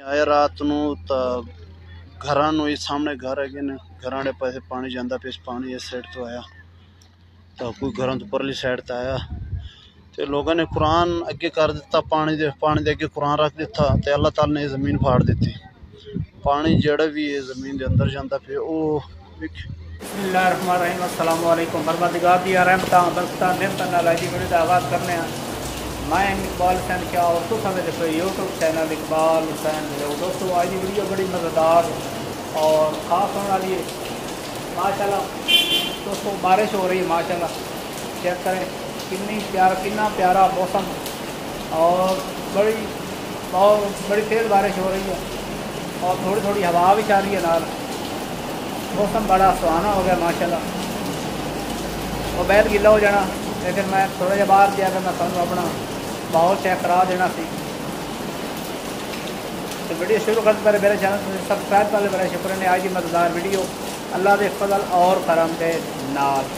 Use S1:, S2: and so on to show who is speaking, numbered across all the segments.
S1: ਆਇਆ ਰਾਤ ਨੂੰ ਤਾਂ ਘਰਾਂ ਨੂੰ ਹੀ ਸਾਹਮਣੇ ਘਰ ਹੈਗੇ ਨੇ ਘਰਾਂ ਦੇ ਪਾਸੇ ਪਾਣੀ ਜਾਂਦਾ ਪਿਆ ਇਸ ਪਾਣੀ ਇਸ ਸਾਈਡ ਤੋਂ ਆਇਆ ਤਾਂ ਕੋਈ ਘਰਾਂ ਤੋਂ ਪਰਲੀ ਸਾਈਡ ਤੇ ਆਇਆ ਤੇ ਲੋਕਾਂ ਨੇ ਕੁਰਾਨ ਅੱਗੇ ਕਰ ਦਿੱਤਾ ਪਾਣੀ ਦੇ ਪਾਣੀ ਦੇ ਅੱਗੇ ਕੁਰਾਨ ਰੱਖ ਦਿੱਤਾ ਤੇ ਅੱਲਾਹ ਤਾਲਾ ਨੇ ਇਹ ਜ਼ਮੀਨ ਫਾੜ ਦਿੱਤੀ ਪਾਣੀ ਜਿਹੜਾ ਵੀ ਇਹ ਜ਼ਮੀਨ ਦੇ ਅੰਦਰ ਜਾਂਦਾ ਪਿਆ ਉਹ ਵੇਖ
S2: बसमीम अल्लाम परमदिगार दिया रहमत बरकत निमत नाला जी वीडियो का आगाज़ करने मैं इकबाल हुसैन क्या और तुम हमें देखो यूट्यूब चैनल इकबाल हुसैन दोस्तों आज की वीडियो बड़ी मज़ेदार और ख़ास होने वाली है। माशाल्लाह, दोस्तों बारिश हो रही है, माशाल्लाह। चेक करें कितनी प्यारा कितना प्यारा मौसम। और बड़ी बहुत बड़ी तेज़ बारिश हो रही है। और थोड़ी थोड़ी हवा भी चल रही है नाल। मौसम बड़ा सुहाना हो गया, माशाल्लाह। और बैल गिला हो जाना। लेकिन मैं थोड़ा जिहा बाहर जाकर मैं तुम अपना माहौल चेक करा देना सी तो वीडियो शुरू करते पहले मेरे चैनल को सब्सक्राइब कर मेरा शुक्र ने आज की मजेदार वीडियो अल्लाह के फजल और करम के नाल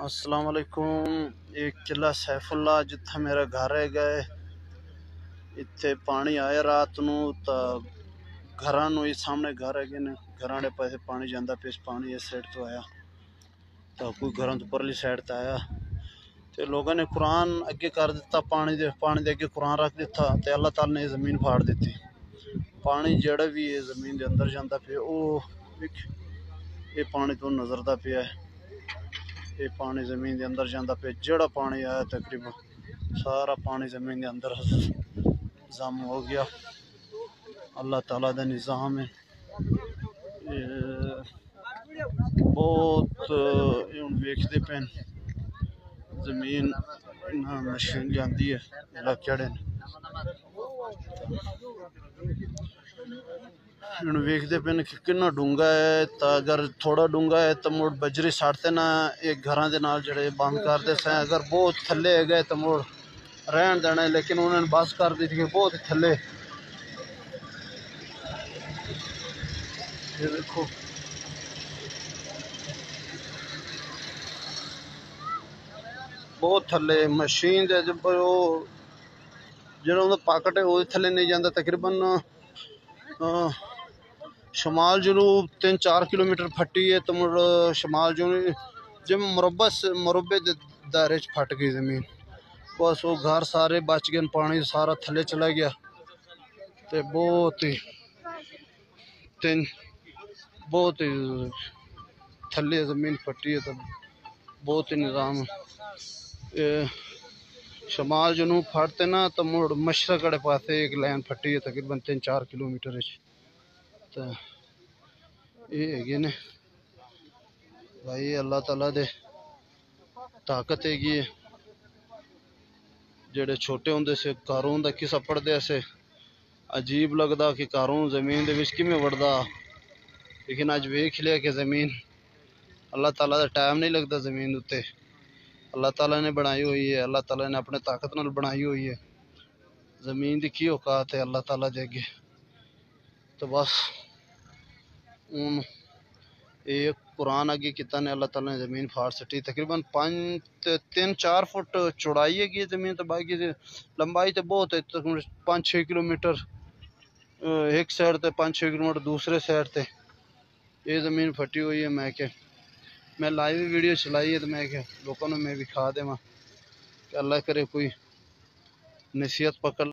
S1: अस्सलाम वालेकुम ਇਹ ਕਿਲਾ ਸੈਫੁੱਲਾ ਜਿੱਥੇ ਮੇਰਾ ਘਰ ਹੈਗਾ ਹੈ ਇੱਥੇ ਪਾਣੀ ਆਇਆ ਰਾਤ ਨੂੰ ਤਾਂ ਘਰਾਂ ਨੂੰ ਹੀ ਸਾਹਮਣੇ ਘਰ ਹੈਗੇ ਨੇ ਘਰਾਂ ਦੇ ਪਾਸੇ ਪਾਣੀ ਜਾਂਦਾ ਪਿਆ ਇਸ ਪਾਣੀ ਇਸ ਸਾਈਡ ਤੋਂ ਆਇਆ ਤਾਂ ਕੋਈ ਘਰਾਂ ਤੋਂ ਪਰਲੀ ਸਾਈਡ ਤੇ ਆਇਆ ਤੇ ਲੋਕਾਂ ਨੇ ਕੁਰਾਨ ਅੱਗੇ ਕਰ ਦਿੱਤਾ ਪਾਣੀ ਦੇ ਪਾਣੀ ਦੇ ਅੱਗੇ ਕੁਰਾਨ ਰੱਖ ਦਿੱਤਾ ਤੇ ਅੱਲਾਹ ਤਾਲਾ ਨੇ ਇਹ ਜ਼ਮੀਨ ਫਾੜ ਦਿੱਤੀ ਪਾਣੀ ਜਿਹੜਾ ਵੀ ਇਹ ਜ਼ਮੀਨ ਦੇ ਅੰਦਰ ਜਾਂਦਾ ਪਿਆ ਉਹ ਵੇਖ ਇਹ ਪਾਣੀ ਤੋਂ ਨਜ਼ਰਦਾ ਪਿਆ ਹੈ ਇਹ ਪਾਣੀ ਜ਼ਮੀਨ ਦੇ ਅੰਦਰ ਜਾਂਦਾ ਪਿਆ ਜਿਹੜਾ ਪਾਣੀ ਆਇਆ ਤਕਰੀਬਨ ਸਾਰਾ ਪਾਣੀ ਜ਼ਮੀਨ ਦੇ ਅੰਦਰ ਜ਼ਮ ਹੋ ਗਿਆ ਅੱਲਾਹ ਤਾਲਾ ਦਾ ਨਿਜ਼ਾਮ ਹੈ ਇਹ ਬਹੁਤ ਇਹ ਹੁਣ ਵੇਖਦੇ ਪੈਣ ਜ਼ਮੀਨ ਇਹਨਾਂ ਮਸ਼ੀਨ ਜਾਂਦੀ ਹੈ ਇਲਾਕੇ ਨੇ ਹੁਣ ਵੇਖਦੇ ਪੈਣ ਕਿ ਕਿੰਨਾ ਡੂੰਗਾ ਹੈ ਤਾਂ ਅਗਰ ਥੋੜਾ ਡੂੰਗਾ ਹੈ ਤਾਂ ਮੁੜ ਬਜਰੀ ਸੜਤੇ ਨਾ ਇਹ ਘਰਾਂ ਦੇ ਨਾਲ ਜਿਹੜੇ ਬੰਦ ਕਰਦੇ ਸਨ ਅਗਰ ਬਹੁਤ ਥੱਲੇ ਹੈਗੇ ਤਾਂ ਮੁੜ ਰਹਿਣ ਦੇਣਾ ਹੈ, ਲੇਕਿਨ ਉਹਨਾਂ ਨੇ ਬਸ ਕਰ ਦਿੱਤੀ ਕਿ ਬਹੁਤ ਥੱਲੇ ਇਹ ਦੇਖੋ ਬਹੁਤ ਥੱਲੇ ਮਸ਼ੀਨ ਦੇ ਉੱਪਰ ਉਹ ਜਿਹੜਾ ਉਹਦਾ ਪਾਕਟ ਹੈ ਉਹਦੇ ਥੱਲੇ ਨਹੀਂ ਜਾਂਦਾ ਤਕਰੀਬਨ ਅਹ, ਸ਼ਮਾਲ ਜਨੂਬ 3-4 ਕਿਲੋਮੀਟਰ ਫੱਟੀ ਹੈ ਤਾਂ ਮੁੜ ਸ਼ਮਾਲ ਜਨੂਬ ਜਿਵੇਂ ਮੁਰੱਬਾ ਸ- ਮੁਰੱਬੇ ਦੇ ਦਾਇਰੇ 'ਚ ਫਟ ਗਈ ਜ਼ਮੀਨ ਬਸ ਉਹ ਘਰ ਸਾਰੇ ਬਚ ਗਏ ਨੇ, ਪਾਣੀ ਸਾਰਾ ਥੱਲੇ ਚਲਾ ਗਿਆ ਤੇ ਬਹੁਤ ਹੀ ਤਿੰਨ ਬਹੁਤ ਹੀ ਥੱਲੇ ਜ਼ਮੀਨ ਫੱਟੀ ਹੈ ਤਾਂ ਬਹੁਤ ਹੀ ਨਿਜ਼ਾਮ ਇਹ ਸ਼ਮਾਲ ਜਨੂਬ ਫੜਤੇ ਨਾ ਤਾਂ ਮੁੜ ਮਸ਼ਰਕ ਵਾਲੇ ਪਾਸੇ ਇੱਕ ਲਾਈਨ ਫੱਟੀ ਹੈ ਤਕਰੀਬਨ 3-4 ਕਿਲੋਮੀਟਰ ਵਿੱਚ ਤਾਂ ਇਹ ਹੈਗੇ ਨੇ ਭਾਈ ਅੱਲਾਹ ਤਾਲਾ ਦੇ ਤਾਕਤ ਹੈਗੀ ਹੈ ਜਿਹੜੇ ਛੋਟੇ ਹੁੰਦੇ ਸੀ ਕਾਰੂਨ ਦਾ ਕਿੱਸਾ ਪੜ੍ਹਦੇ ਸੀ ਅਜੀਬ ਲੱਗਦਾ ਕਿ ਕਾਰੂਨ ਜ਼ਮੀਨ ਦੇ ਵਿੱਚ ਕਿਵੇਂ ਵੜਦਾ ਲੇਕਿਨ ਅੱਜ ਵੇਖ ਲਿਆ ਕਿ ਜ਼ਮੀਨ ਅੱਲਾਹ ਤਾਲਾ ਦਾ ਟਾਈਮ ਨਹੀਂ ਲੱਗਦਾ ਜ਼ਮੀਨ ਉੱਤੇ ਅੱਲਾਹ ਤਾਲਾ ਨੇ ਬਣਾਈ ਹੋਈ ਹੈ ਅੱਲਾਹ ਤਾਲਾ ਨੇ ਆਪਣੇ ਤਾਕਤ ਨਾਲ ਬਣਾਈ ਹੋਈ ਹੈ ਜ਼ਮੀਨ ਦੀ ਕੀ ਔਕਾਤ ਹੈ ਅੱਲਾਹ ਤਾਲਾ ਦੇ ਅੱਗੇ तो बस उन एक कुरान आगे किता ने अल्लाह ताला ने ज़मीन फाड़ सटी तकरीबन पाँच तीन चार फुट चौड़ाई है की ज़मीन तो बाकी से लंबाई तो बहुत है तकरीबन पाँच छः किलोमीटर अ, एक साइड ते पाँच छः किलोमीटर दूसरे साइड ते ये ज़मीन फटी हुई है मैं के मैं लाइव वीडियो चलाई है तो मैं लोगों मैं भी खा देव। अल्लाह करे कोई नसीहत पकड़